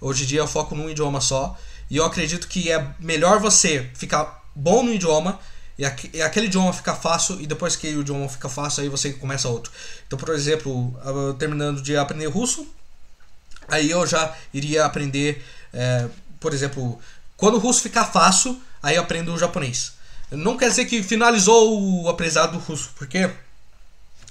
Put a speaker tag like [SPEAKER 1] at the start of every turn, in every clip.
[SPEAKER 1] Hoje em dia eu foco num idioma só. E eu acredito que é melhor você ficar bom no idioma e, aquele idioma fica fácil e depois que o idioma fica fácil aí você começa outro. Então, por exemplo, terminando de aprender russo, aí eu já iria aprender, é, por exemplo, quando o russo ficar fácil, aí eu aprendo o japonês. Não quer dizer que finalizou o aprendizado do russo, porque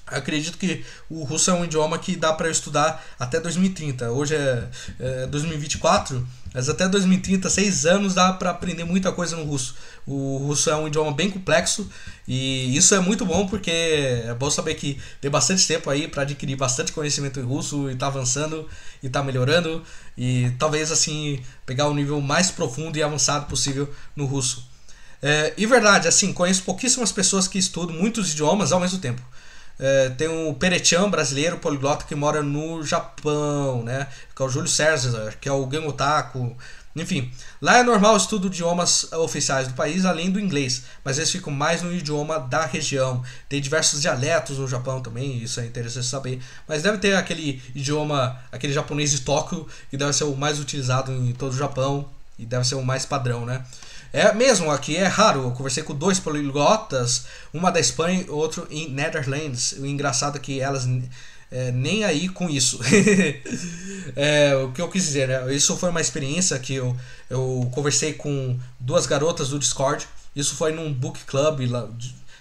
[SPEAKER 1] acredito que o russo é um idioma que dá para estudar até 2030. Hoje é, é 2024, mas até 2030, seis anos, dá para aprender muita coisa no russo. O russo é um idioma bem complexo e isso é muito bom porque é bom saber que tem bastante tempo aí para adquirir bastante conhecimento em russo e tá avançando e tá melhorando e talvez assim pegar o nível mais profundo e avançado possível no russo. É, e verdade, assim, conheço pouquíssimas pessoas que estudam muitos idiomas ao mesmo tempo. É, tem o Perechan brasileiro, poliglota, que mora no Japão, né? Que é o Júlio César, que é o Gengotaku. Enfim, lá é normal o estudo de idiomas oficiais do país, além do inglês, mas eles ficam mais no idioma da região. Tem diversos dialetos no Japão também, isso é interessante saber. Mas deve ter aquele idioma, aquele japonês de Tóquio, que deve ser o mais utilizado em todo o Japão e deve ser o mais padrão, né? É mesmo, aqui é raro. Eu conversei com dois poliglotas, uma da Espanha e outro em Netherlands. O engraçado é que elas é, nem aí com isso. é, o que eu quis dizer, né? Isso foi uma experiência que eu, eu conversei com duas garotas do Discord. Isso foi num book club,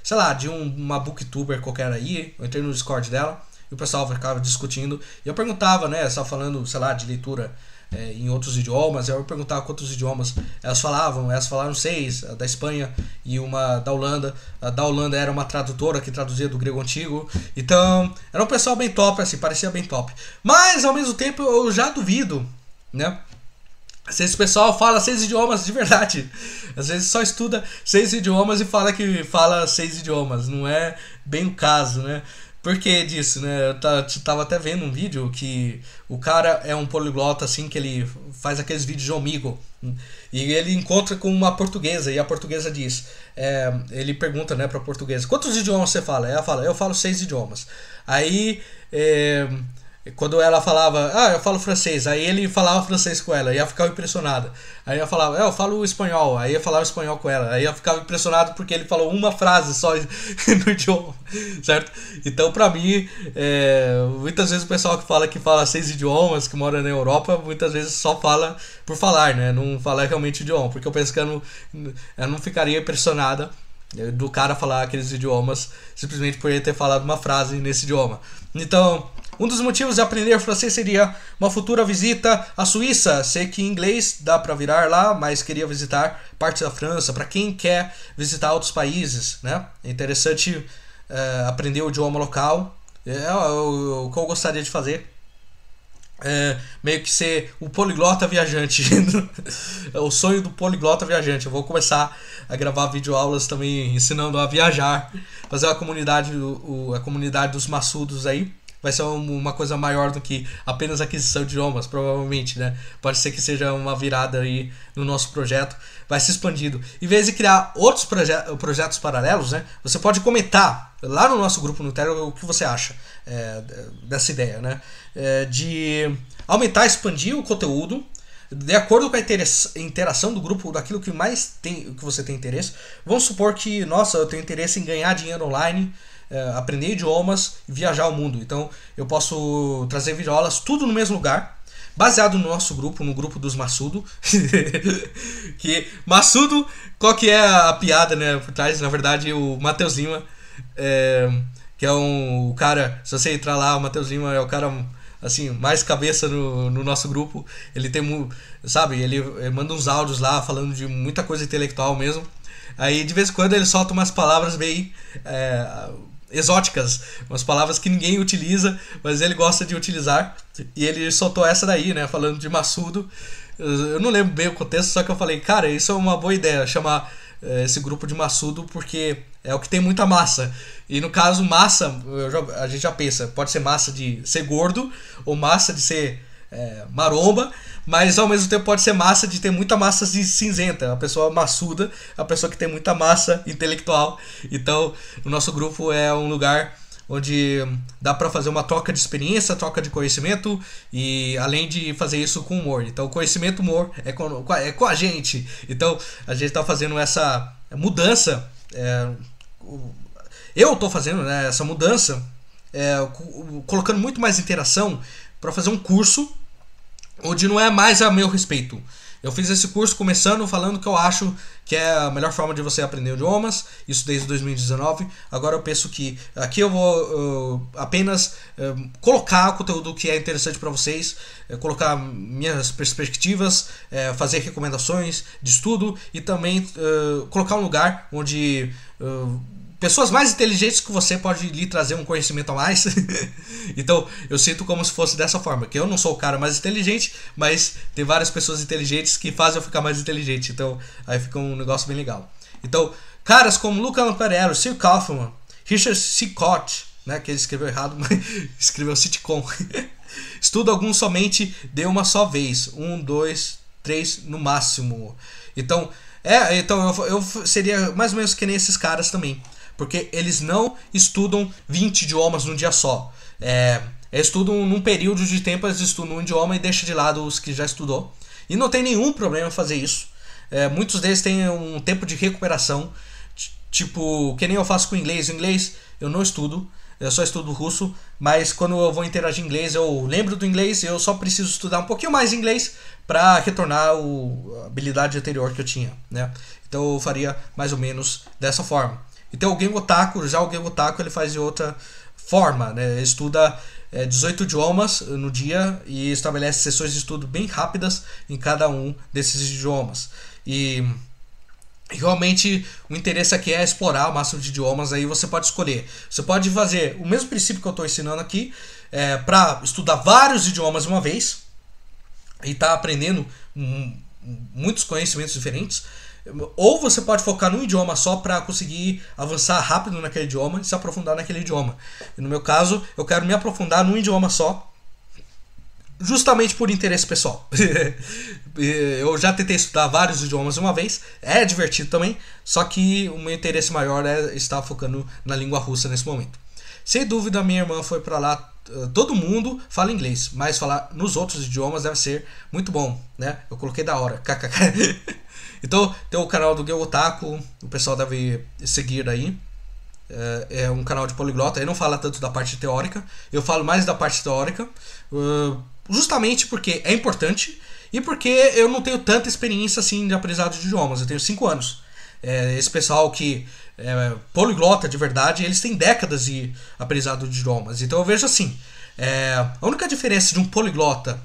[SPEAKER 1] sei lá, de um, uma booktuber qualquer aí. Eu entrei no Discord dela e o pessoal ficava discutindo. E eu perguntava, né? Só falando, sei lá, de leitura é, em outros idiomas. Eu perguntava quantos idiomas elas falavam. Elas falaram seis, a da Espanha e uma da Holanda. A da Holanda era uma tradutora que traduzia do grego antigo. Então, era um pessoal bem top, assim, parecia bem top. Mas, ao mesmo tempo, eu já duvido, né? Se esse pessoal fala seis idiomas de verdade. Às vezes só estuda seis idiomas e fala que fala seis idiomas. Não é bem o caso, né? Por que disso, né? Eu tava até vendo um vídeo que o cara é um poliglota, assim, que ele faz aqueles vídeos de amigo. E ele encontra com uma portuguesa, e a portuguesa diz: é, ele pergunta, né, pra portuguesa: quantos idiomas você fala? Ela fala: eu falo seis idiomas. Aí. É, quando ela falava, ah, eu falo francês, aí ele falava francês com ela, e ela ficava impressionada. Aí ela falava, é, eu falo espanhol, aí eu falava espanhol com ela, aí ela ficava impressionada porque ele falou uma frase só no idioma, certo? Então, pra mim, é, muitas vezes o pessoal que fala que fala seis idiomas, que mora na Europa, muitas vezes só fala por falar, né? Não fala realmente idioma, porque eu penso que não, eu não ficaria impressionada do cara falar aqueles idiomas simplesmente por ele ter falado uma frase nesse idioma. Então, um dos motivos de aprender francês seria uma futura visita à Suíça. Sei que inglês dá para virar lá, mas queria visitar partes da França. Para quem quer visitar outros países, né? É interessante é, aprender o idioma local. É, é o, que eu gostaria de fazer. É, meio que ser o poliglota viajante. é o sonho do poliglota viajante. Eu vou começar a gravar videoaulas também ensinando a viajar, fazer a comunidade, o, a comunidade dos maçudos aí vai ser uma coisa maior do que apenas aquisição de idiomas, provavelmente, né? Pode ser que seja uma virada aí no nosso projeto, vai se expandindo. Em vez de criar outros proje projetos paralelos, né? Você pode comentar lá no nosso grupo no Telegram o que você acha é, dessa ideia, né? É, de aumentar, expandir o conteúdo de acordo com a interação do grupo, daquilo que mais tem, que você tem interesse. Vamos supor que, nossa, eu tenho interesse em ganhar dinheiro online aprender idiomas e viajar ao mundo. Então eu posso trazer videoaulas tudo no mesmo lugar, baseado no nosso grupo, no grupo dos Massudo. que Massudo, qual que é a piada, né, por trás? Na verdade, o Matheus Lima, é, que é um o cara, se você entrar lá, o Matheus Lima é o cara assim, mais cabeça no, no nosso grupo. Ele tem, sabe, ele, ele manda uns áudios lá falando de muita coisa intelectual mesmo. Aí de vez em quando ele solta umas palavras bem é, exóticas, umas palavras que ninguém utiliza, mas ele gosta de utilizar. E ele soltou essa daí, né, falando de maçudo. Eu não lembro bem o contexto, só que eu falei, cara, isso é uma boa ideia, chamar eh, esse grupo de maçudo, porque é o que tem muita massa. E no caso, massa, já, a gente já pensa, pode ser massa de ser gordo, ou massa de ser é, maromba, mas ao mesmo tempo pode ser massa de ter muita massa cinzenta, a pessoa maçuda, a pessoa que tem muita massa intelectual. Então, o nosso grupo é um lugar onde dá para fazer uma troca de experiência, troca de conhecimento e além de fazer isso com humor. Então, conhecimento, humor é com, é com a gente. Então, a gente está fazendo essa mudança. É, eu estou fazendo né, essa mudança, é, colocando muito mais interação para fazer um curso onde não é mais a meu respeito. Eu fiz esse curso começando falando que eu acho que é a melhor forma de você aprender idiomas, isso desde 2019. Agora eu penso que aqui eu vou uh, apenas uh, colocar conteúdo que é interessante para vocês, uh, colocar minhas perspectivas, fazer recomendações de estudo e também colocar um lugar onde pessoas mais inteligentes que você pode lhe trazer um conhecimento a mais. então, eu sinto como se fosse dessa forma, que eu não sou o cara mais inteligente, mas tem várias pessoas inteligentes que fazem eu ficar mais inteligente. Então, aí fica um negócio bem legal. Então, caras como Luca Lamparello, Sir Kaufman, Richard C. Cott, né, que ele escreveu errado, mas escreveu sitcom. Estudo alguns somente de uma só vez, um, dois, três no máximo. Então, é, então eu, eu seria mais ou menos que nem esses caras também porque eles não estudam 20 idiomas num dia só. É, eles estudam num período de tempo, eles estudam um idioma e deixam de lado os que já estudou. E não tem nenhum problema fazer isso. É, muitos deles têm um tempo de recuperação, tipo, que nem eu faço com o inglês. O inglês eu não estudo, eu só estudo russo, mas quando eu vou interagir em inglês, eu lembro do inglês, eu só preciso estudar um pouquinho mais inglês para retornar a habilidade anterior que eu tinha, né? Então eu faria mais ou menos dessa forma. Então o Gengotaku, já o Gengotaku ele faz de outra forma, né? Ele estuda é, 18 idiomas no dia e estabelece sessões de estudo bem rápidas em cada um desses idiomas. E realmente o interesse aqui é explorar o máximo de idiomas, aí você pode escolher. Você pode fazer o mesmo princípio que eu estou ensinando aqui, é, para estudar vários idiomas uma vez e estar tá aprendendo muitos conhecimentos diferentes. Ou você pode focar num idioma só para conseguir avançar rápido naquele idioma e se aprofundar naquele idioma. E no meu caso, eu quero me aprofundar num idioma só, justamente por interesse pessoal. eu já tentei estudar vários idiomas uma vez, é divertido também, só que o meu interesse maior é estar focando na língua russa nesse momento. Sem dúvida, minha irmã foi para lá. Eh, todo mundo fala inglês, mas falar nos outros idiomas deve ser muito bom, né? Eu coloquei da hora. Então, tem o canal do Geotaku, o pessoal deve seguir aí. É, é, um canal de poliglota, ele não fala tanto da parte teórica, eu falo mais da parte teórica, uh, justamente porque é importante e porque eu não tenho tanta experiência assim de aprendizado de idiomas, eu tenho 5 anos. É, esse pessoal que é poliglota de verdade, eles têm décadas de aprendizado de idiomas. Então eu vejo assim: é, a única diferença de um poliglota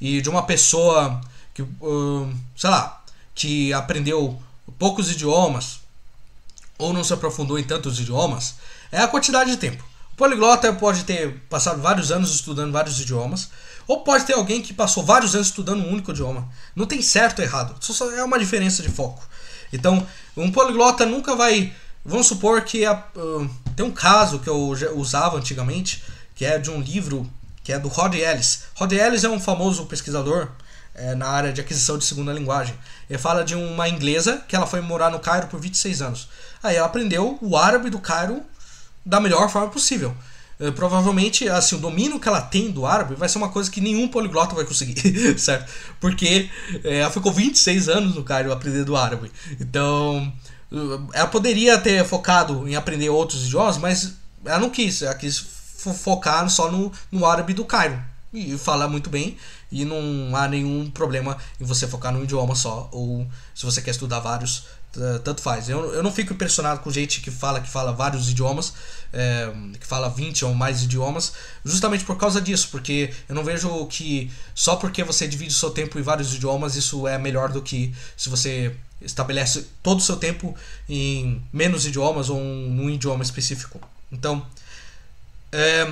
[SPEAKER 1] e de uma pessoa que, uh, sei lá, que aprendeu poucos idiomas ou não se aprofundou em tantos idiomas é a quantidade de tempo. O poliglota pode ter passado vários anos estudando vários idiomas, ou pode ter alguém que passou vários anos estudando um único idioma. Não tem certo ou errado, só é uma diferença de foco. Então, um poliglota nunca vai. Vamos supor que a, uh, tem um caso que eu usava antigamente, que é de um livro que é do Rod Ellis. Rod Ellis é um famoso pesquisador é, na área de aquisição de segunda linguagem. Ele fala de uma inglesa que ela foi morar no Cairo por 26 anos. Aí ela aprendeu o árabe do Cairo da melhor forma possível. É, provavelmente, assim, o domínio que ela tem do árabe vai ser uma coisa que nenhum poliglota vai conseguir, certo? Porque é, ela ficou 26 anos no Cairo aprendendo árabe. Então, ela poderia ter focado em aprender outros idiomas, mas ela não quis. Ela quis focar só no, no árabe do Cairo. E fala muito bem e não há nenhum problema em você focar num idioma só, ou se você quer estudar vários, tanto faz. Eu, eu não fico impressionado com gente que fala que fala vários idiomas, é, que fala 20 ou mais idiomas, justamente por causa disso, porque eu não vejo que só porque você divide seu tempo em vários idiomas, isso é melhor do que se você estabelece todo o seu tempo em menos idiomas ou num idioma específico. Então, é,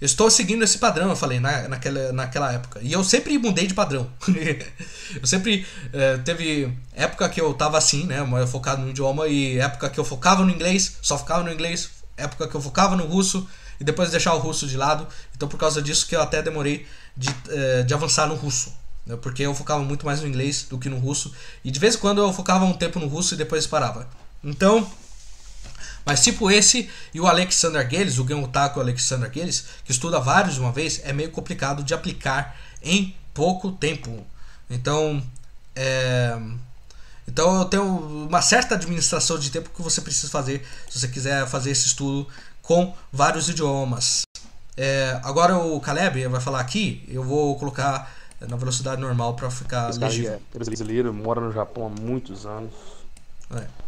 [SPEAKER 1] estou seguindo esse padrão, eu falei, na, naquela, naquela época. E eu sempre mudei de padrão. eu sempre. É, teve época que eu tava assim, né? Focado no idioma, e época que eu focava no inglês, só focava no inglês, época que eu focava no russo, e depois deixar o russo de lado. Então, por causa disso, que eu até demorei de, é, de avançar no russo. Né? Porque eu focava muito mais no inglês do que no russo. E de vez em quando eu focava um tempo no russo e depois parava. Então. Mas tipo esse e o Alexander Gales, o Genotako Alexander Gales, que estuda vários de uma vez, é meio complicado de aplicar em pouco tempo. Então, é, então eu tenho uma certa administração de tempo que você precisa fazer se você quiser fazer esse estudo com vários idiomas. É, agora o Caleb vai falar aqui, eu vou colocar na velocidade normal para ficar legível.
[SPEAKER 2] é brasileiro, mora no Japão há muitos anos.
[SPEAKER 1] É.